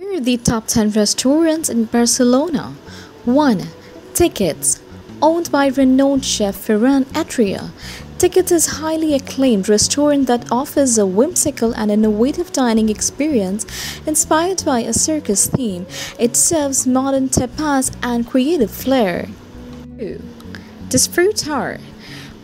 Here are the top 10 restaurants in Barcelona. 1. Tickets. Owned by renowned chef Ferran Adrià. Tickets is a highly acclaimed restaurant that offers a whimsical and innovative dining experience inspired by a circus theme. It serves modern tapas and creative flair. 2. Disfrutar.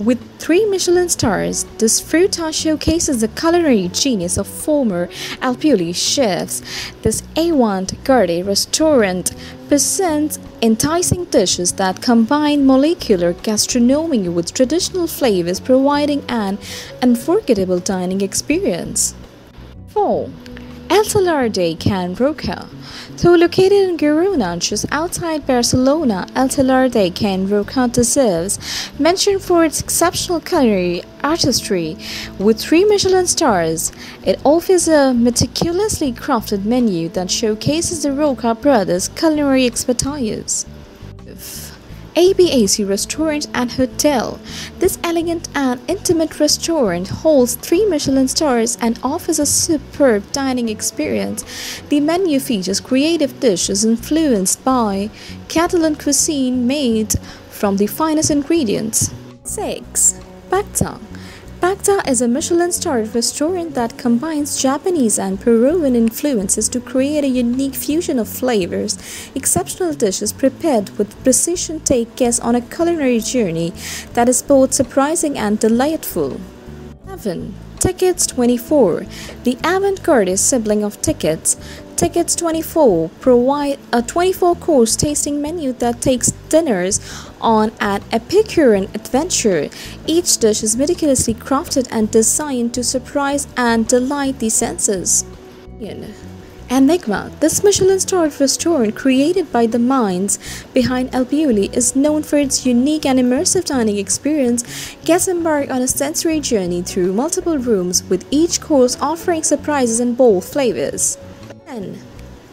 With three Michelin stars, Disfrutar showcases the culinary genius of former elBulli chefs. This avant-garde restaurant presents enticing dishes that combine molecular gastronomy with traditional flavors, providing an unforgettable dining experience. 4. El Celler de Can Roca. Though located in Girona, just outside Barcelona, El Celler de Can Roca deserves mention for its exceptional culinary artistry. With three Michelin stars, it offers a meticulously crafted menu that showcases the Roca brothers' culinary expertise. ABAC Restaurant and Hotel. This elegant and intimate restaurant holds three Michelin stars and offers a superb dining experience. The menu features creative dishes influenced by Catalan cuisine made from the finest ingredients. 6. Pakta Pakta is a Michelin-starred restaurant that combines Japanese and Peruvian influences to create a unique fusion of flavors. Exceptional dishes prepared with precision take guests on a culinary journey that is both surprising and delightful. 7. Tickets 24 The avant-garde sibling of Tickets Tickets 24 provide a 24 course tasting menu that takes dinners on an Epicurean adventure. Each dish is meticulously crafted and designed to surprise and delight the senses. Enigma, this Michelin-starred restaurant created by the minds behind elBulli is known for its unique and immersive dining experience. Guests embark on a sensory journey through multiple rooms with each course offering surprises and bold flavors. 10.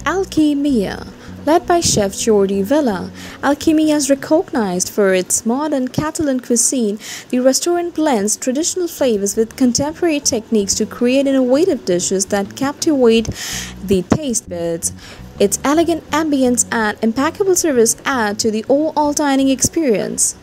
Alquimia Led by chef Jordi Vilà, Alquimia is recognized for its modern Catalan cuisine. The restaurant blends traditional flavors with contemporary techniques to create innovative dishes that captivate the taste buds. Its elegant ambience and impeccable service add to the overall dining experience.